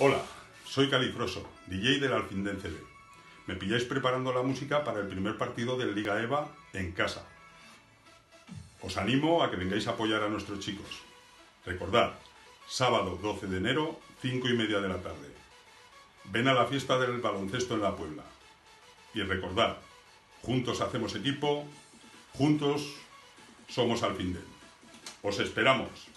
Hola, soy Califroso, DJ del Alfindén CB. Me pilláis preparando la música para el primer partido del Liga EVA en casa. Os animo a que vengáis a apoyar a nuestros chicos. Recordad, sábado 12 de enero, 5 y media de la tarde. Ven a la fiesta del baloncesto en la Puebla. Y recordad, juntos hacemos equipo, juntos somos Alfindén. Os esperamos.